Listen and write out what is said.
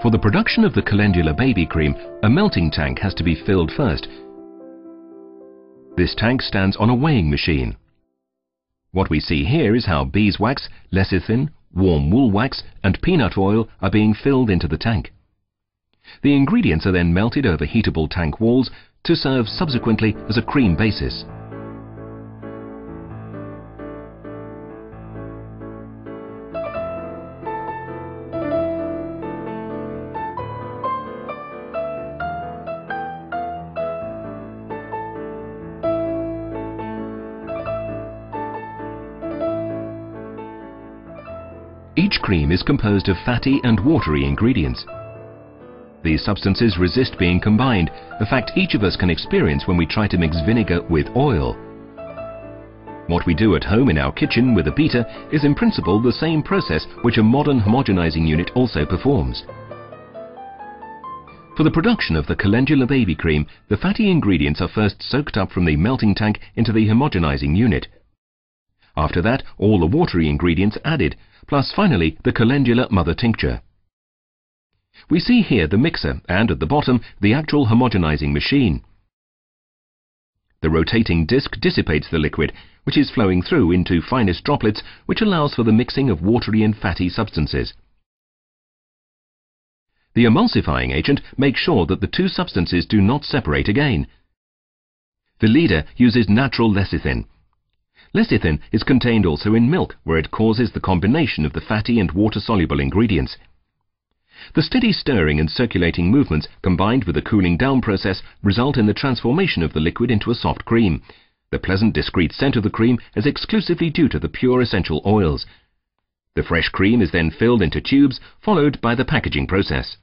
For the production of the calendula baby cream, a melting tank has to be filled first. This tank stands on a weighing machine. What we see here is how beeswax, lecithin, warm wool wax and peanut oil are being filled into the tank. The ingredients are then melted over heatable tank walls to serve subsequently as a cream basis. Each cream is composed of fatty and watery ingredients. These substances resist being combined, a fact each of us can experience when we try to mix vinegar with oil. What we do at home in our kitchen with a beater is in principle the same process which a modern homogenizing unit also performs. For the production of the calendula baby cream, the fatty ingredients are first soaked up from the melting tank into the homogenizing unit. After that, all the watery ingredients added, plus finally the calendula mother tincture. We see here the mixer and at the bottom the actual homogenizing machine. The rotating disc dissipates the liquid, which is flowing through into finest droplets, which allows for the mixing of watery and fatty substances. The emulsifying agent makes sure that the two substances do not separate again. Weleda uses natural lecithin, Lecithin is contained also in milk, where it causes the combination of the fatty and water-soluble ingredients. The steady stirring and circulating movements combined with the cooling down process result in the transformation of the liquid into a soft cream. The pleasant discreet scent of the cream is exclusively due to the pure essential oils. The fresh cream is then filled into tubes, followed by the packaging process.